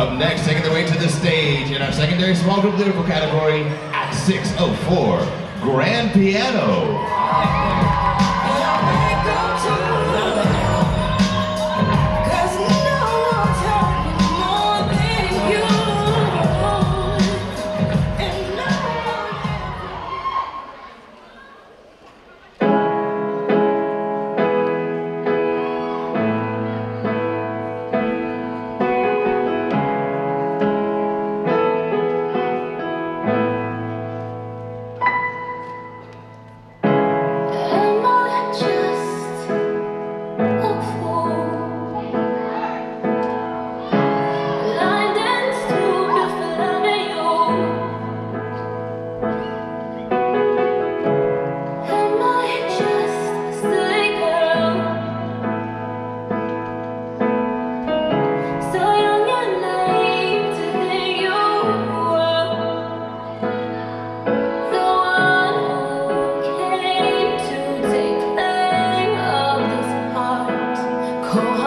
Up next, taking the way to the stage in our secondary small group lyrical category at 604, Grand Piano. Oh.